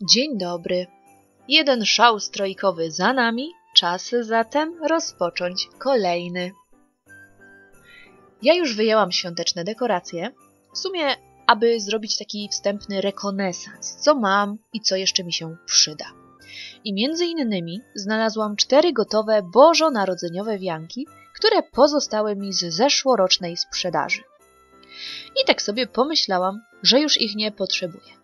Dzień dobry. Jeden szał strojkowy za nami, czas zatem rozpocząć kolejny. Ja już wyjęłam świąteczne dekoracje, w sumie aby zrobić taki wstępny rekonesans, co mam i co jeszcze mi się przyda. I między innymi znalazłam cztery gotowe bożonarodzeniowe wianki, które pozostały mi z zeszłorocznej sprzedaży. I tak sobie pomyślałam, że już ich nie potrzebuję.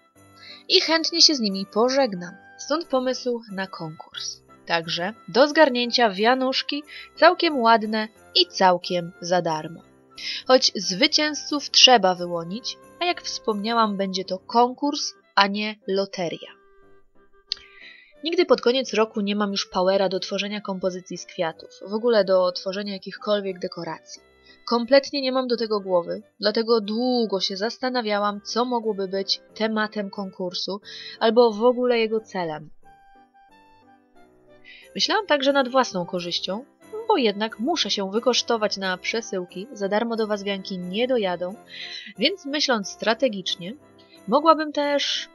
I chętnie się z nimi pożegnam. Stąd pomysł na konkurs. Także do zgarnięcia wianuszki całkiem ładne i całkiem za darmo. Choć zwycięzców trzeba wyłonić, a jak wspomniałam, będzie to konkurs, a nie loteria. Nigdy pod koniec roku nie mam już powera do tworzenia kompozycji z kwiatów, w ogóle do tworzenia jakichkolwiek dekoracji. Kompletnie nie mam do tego głowy, dlatego długo się zastanawiałam, co mogłoby być tematem konkursu albo w ogóle jego celem. Myślałam także nad własną korzyścią, bo jednak muszę się wykosztować na przesyłki, za darmo do Was wianki nie dojadą, więc myśląc strategicznie, mogłabym też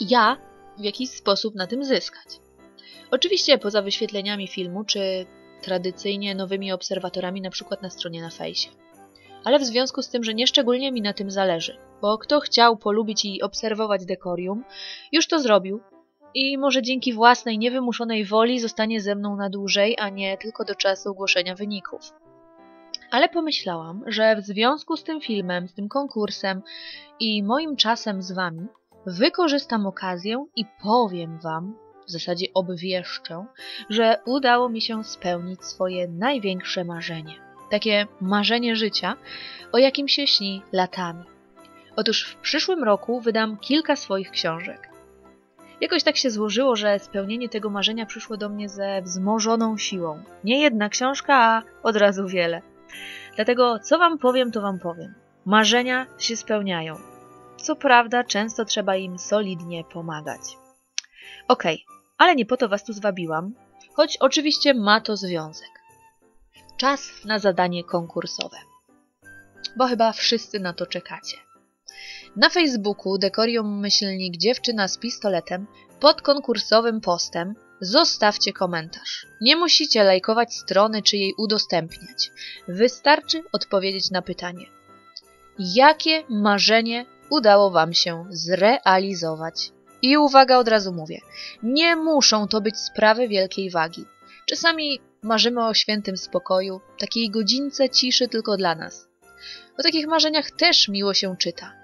ja w jakiś sposób na tym zyskać. Oczywiście poza wyświetleniami filmu, czy tradycyjnie nowymi obserwatorami na przykład na stronie na fejsie. Ale w związku z tym, że nieszczególnie mi na tym zależy, bo kto chciał polubić i obserwować dekorium, już to zrobił i może dzięki własnej niewymuszonej woli zostanie ze mną na dłużej, a nie tylko do czasu ogłoszenia wyników. Ale pomyślałam, że w związku z tym filmem, z tym konkursem i moim czasem z wami, wykorzystam okazję i powiem wam, w zasadzie obwieszczę, że udało mi się spełnić swoje największe marzenie. Takie marzenie życia, o jakim się śni latami. Otóż w przyszłym roku wydam kilka swoich książek. Jakoś tak się złożyło, że spełnienie tego marzenia przyszło do mnie ze wzmożoną siłą. Nie jedna książka, a od razu wiele. Dlatego co wam powiem, to wam powiem. Marzenia się spełniają. Co prawda, często trzeba im solidnie pomagać. Okej, okay, ale nie po to was tu zwabiłam, choć oczywiście ma to związek. Czas na zadanie konkursowe. Bo chyba wszyscy na to czekacie. Na Facebooku Dekorium Myślnik Dziewczyna z pistoletem pod konkursowym postem zostawcie komentarz. Nie musicie lajkować strony czy jej udostępniać. Wystarczy odpowiedzieć na pytanie. Jakie marzenie udało Wam się zrealizować? I uwaga, od razu mówię, nie muszą to być sprawy wielkiej wagi. Czasami marzymy o świętym spokoju, takiej godzince ciszy tylko dla nas. O takich marzeniach też miło się czyta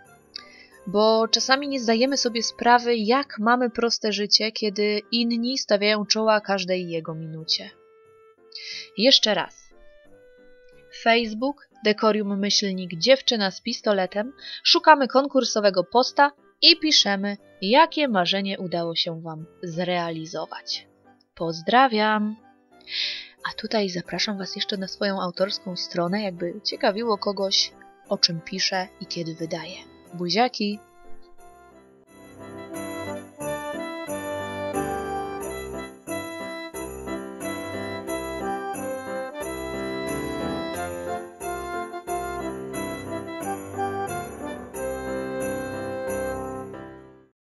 bo czasami nie zdajemy sobie sprawy, jak mamy proste życie, kiedy inni stawiają czoła każdej jego minucie. Jeszcze raz. Facebook, Dekorium Myślnik Dziewczyna z pistoletem, szukamy konkursowego posta i piszemy, jakie marzenie udało się Wam zrealizować. Pozdrawiam! A tutaj zapraszam Was jeszcze na swoją autorską stronę, jakby ciekawiło kogoś, o czym piszę i kiedy wydaję. Buziaki!